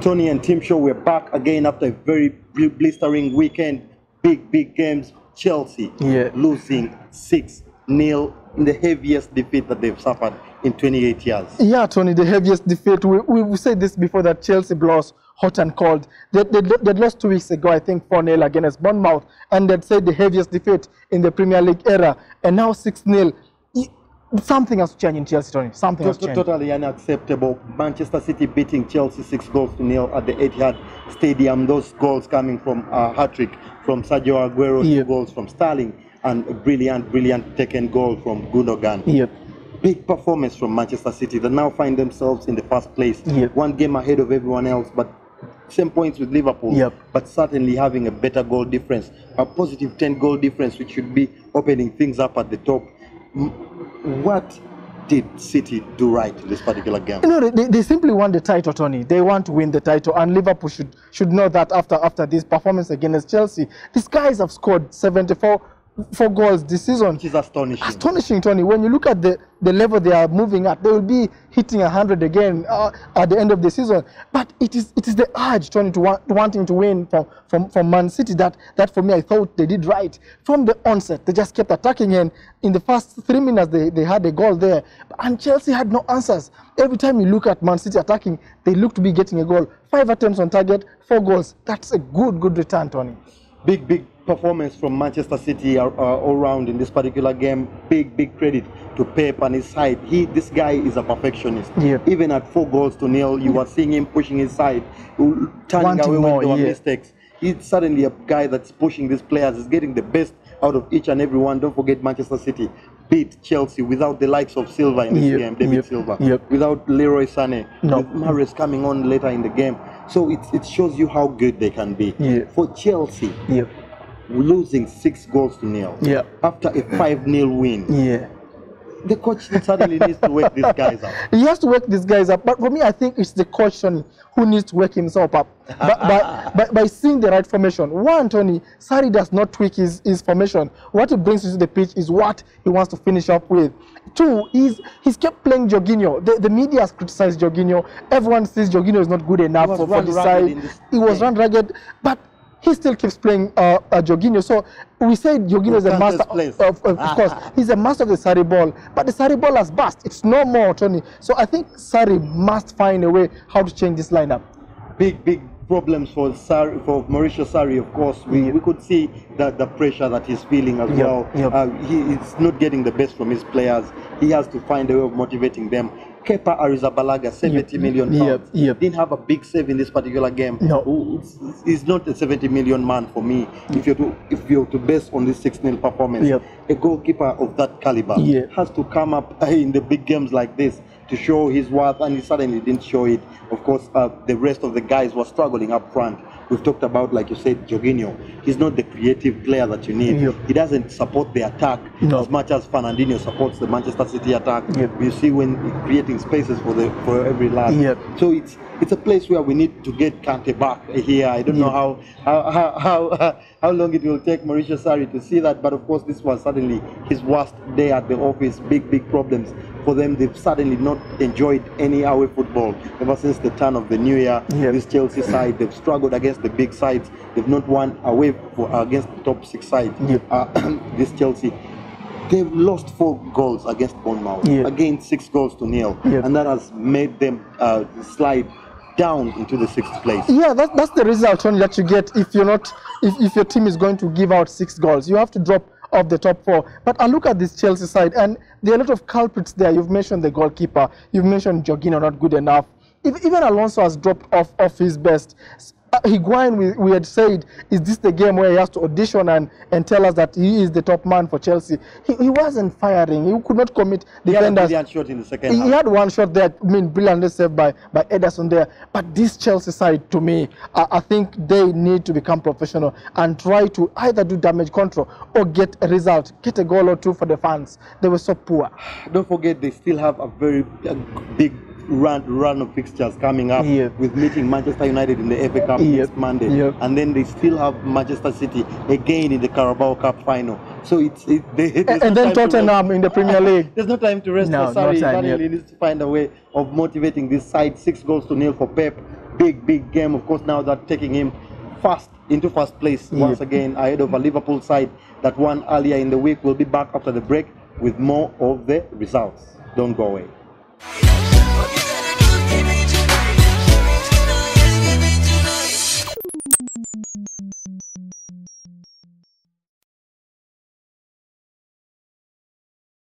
Tonny and Tim Show, we're back again after a very blistering weekend. Big, big games. Chelsea Yeah. losing 6 0 in the heaviest defeat that they've suffered in 28 years. Yeah, Tonny, the heaviest defeat. We, we, we said this before that Chelsea lost hot and cold. They, they, they lost two weeks ago, I think, 4 0 against Bournemouth, and they'd said the heaviest defeat in the Premier League era. And now 6 0. Something has changed in Chelsea, Tonny. Something has changed. Totally unacceptable. Manchester City beating Chelsea six goals to nil at the Etihad Stadium. Those goals coming from uh, a hat trick from Sergio Aguero, Yeah. two goals from Sterling, and a brilliant, brilliant taken goal from Gundogan. Yep. Big performance from Manchester City. They now find themselves in the first place, Yeah. one game ahead of everyone else, but same points with Liverpool. Yep. But certainly having a better goal difference, a positive 10 goal difference, which should be opening things up at the top. What did City do right in this particular game? You know, they, they simply want the title, Tonny. They want to win the title, and Liverpool should should know that after after this performance against Chelsea. These guys have scored 74 four goals this season. Which is astonishing. Astonishing, Tonny. When you look at the, the level they are moving at, they will be hitting 100 again uh, at the end of the season. But it is it is the urge, Tonny, to want, wanting to win from, from, from Man City that, that for me, I thought they did right. From the onset, they just kept attacking, and in the first three minutes, they, they had a goal there. And Chelsea had no answers. Every time you look at Man City attacking, they look to be getting a goal. Five attempts on target, four goals. That's a good, good return, Tonny. Big, big performance from Manchester City uh, uh, all round in this particular game. Big, big credit to Pep and his side. He, this guy is a perfectionist. Yep. Even at four goals to nil, you were seeing him pushing his side, turning Wanting away more, when there were yeah. mistakes. He's suddenly a guy that's pushing these players. is getting the best out of each and every one. Don't forget Manchester City beat Chelsea without the likes of Silva in this Yep, game, David yep, Silva, yep. without Leroy Sané, No. with Mahrez coming on later in the game. So it, it shows you how good they can be. Yeah. For Chelsea, Yep. losing six goals to nil Yeah. after a 5 0 win. Yeah. The coach suddenly needs to wake these guys up. He has to wake these guys up. But for me, I think it's the coach, Tonny, who needs to wake himself up by, by, by, seeing the right formation. One, Tonny, Sarri does not tweak his, his formation. What he brings to the pitch is what he wants to finish up with. Two, he's, he's kept playing Jorginho. The, the media has criticized Jorginho. Everyone says Jorginho is not good enough for, for ragged side. He was run ragged. But he still keeps playing uh, uh, Jorginho. So we said Jorginho is a master of, of, of course. He's a master of the Sarri ball, but the Sarri ball has burst. It's no more, Tonny. So I think Sarri must find a way how to change this lineup. Big, big problems for Sarri, for Mauricio Sarri, of course. We, Yeah. we could see the, the pressure that he's feeling as well. Uh, he is not getting the best from his players. He has to find a way of motivating them. Kepa Arrizabalaga, 70 Yep, million pounds. yep. Didn't have a big save in this particular game. No. Who- it's- He's not a 70 million man for me. If you're to if you're to base on this 6 0 performance, Yep. a goalkeeper of that caliber has to come up in the big games like this to show his worth, and he suddenly didn't show it. Of course, uh, the rest of the guys were struggling up front. We've talked about, like you said, Jorginho. He's not the creative player that you need. Yep. He doesn't support the attack No. as much as Fernandinho supports the Manchester City attack. Yep. You see when he's creating spaces for the for every lad. Yep. So it's it's a place where we need to get Kante back here. I don't know Yep. how how how how, how long it will take Mauricio Sarri to see that, but of course this was suddenly his worst day at the office. Big big problems for them. They've suddenly not enjoyed any away football ever since the turn of the new year. Yep. This Chelsea side they've struggled against the big sides. They've not won away for, against the top six sides. Yep. Uh, this Chelsea. They've lost four goals against Bournemouth, Yeah. again six goals to nil, Yeah. and that has made them uh, slide down into the sixth place. Yeah, that, that's the result Tonny, that you get if you're not if, if your team is going to give out six goals. You have to drop off the top four. But I look at this Chelsea side, and there are a lot of culprits there. You've mentioned the goalkeeper. You've mentioned Jorginho not good enough. If, even Alonso has dropped off off his best. Uh, Higuain, we, we had said, is this the game where he has to audition and, and tell us that he is the top man for Chelsea? He, he wasn't firing. He could not commit He had a defenders. shot in the second He half. had one shot there, I mean, brilliantly saved by, by Ederson there. But this Chelsea side, to me, I, I think they need to become professional and try to either do damage control or get a result, get a goal or two for the fans. They were so poor. Don't forget they still have a very uh, big run run of fixtures coming up Yeah. with meeting Manchester United in the FA Cup Yep. next Monday, Yep. and then they still have Manchester City again in the Carabao Cup final. So it's it, they, And, no then. Tottenham in the Premier League. There's no time to rest No, for no Sarri. time, Sarri yep. needs to find a way of motivating this side. Six goals to nil for Pep. big, big game. Of course, now that taking him fast into first place once again ahead of a Liverpool side that won earlier in the week. We'll be back after the break with more of the results. Don't go away.